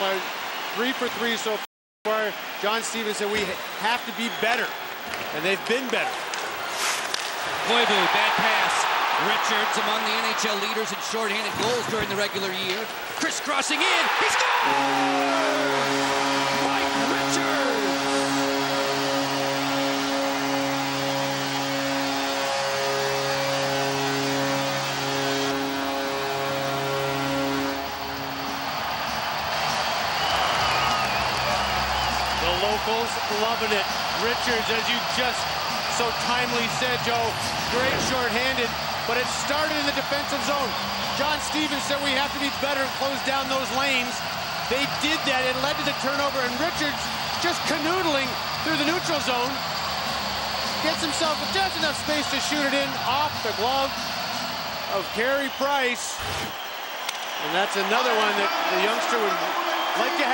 Flyers. Three for three so far. John Stevens said we have to be better, and they've been better. Koivu, bad pass. Richards among the NHL leaders in shorthanded goals during the regular year. Crisscrossing in. He scores! Locals loving it. Richards, as you just so timely said, Joe, great shorthanded, but it started in the defensive zone. John Stevens said we have to be better and close down those lanes. They did that. It led to the turnover, and Richards just canoodling through the neutral zone. Gets himself just enough space to shoot it in off the glove of Carey Price. And that's another one that the youngster would like to.